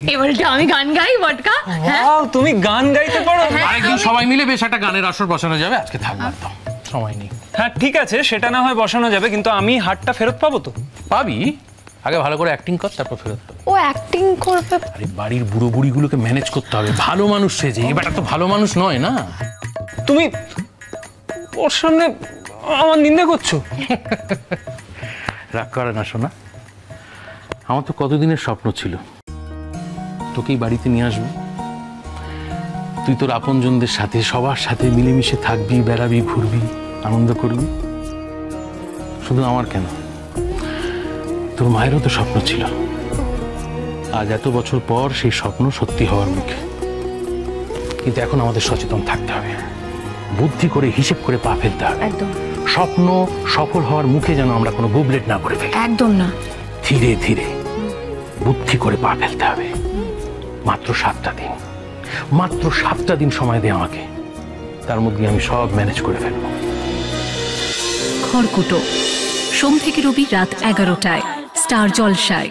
এবার আমি গান গাই বটকা হ্যাঁ? ওয়াও তুমি গান গাইতে পারো? আরেকদিন সবাই মিলে বেশ একটা গানের আসর বসানো যাবে আজকে থাকব একদম। সময় নেই। হ্যাঁ ঠিক আছে সেটা না হয় বসানো যাবে কিন্তু আমি হারটা ফেরত পাবো তো? পাবি। আগে ভালো করে অ্যাক্টিং কর তারপর ফেরত ও অ্যাক্টিং করবে? আরে বাড়ির বুড়ো বুড়িগুলোকে ম্যানেজ করতে হবে। ভালো মানুষ সেজে এবার তো ভালো মানুষ নয় না? তুমি ওর সামনে আমার নিন্দে করছ? রাগ করে না শোনা আমার তো কতদিনের স্বপ্ন ছিল? তোকেই বাড়িতে নিয়ে আসব। তুই তোর আপনজনদের সাথে সবার সাথে মিলেমিশে থাকবি বেড়াবি ঘুরবি আনন্দ করবি। শুধু আমার কেন? তোর মায়েরও তো স্বপ্ন ছিল। আজ এত বছর পর সেই স্বপ্ন সত্যি হওয়ার মুখে। কিন্তু এখন আমাদের সচেতন থাকতে হবে। বুদ্ধি করে হিসেব করে পা ফেলতে হবে। একদম। স্বপ্ন সফল হওয়ার মুখে যেন আমরা কোনো বুবলেট না করে ফেলি। একদম না। ধীরে ধীরে বুদ্ধি করে পা ফেলতে হবে। মাত্র সাতটা দিন। মাত্র সাতটা দিন সময় দে আমাকে। তার মধ্যে আমি সব ম্যানেজ করে ফেলব। খড়কুটো। সোম থেকে রবি রাত এগারোটায়, স্টার জলসায়।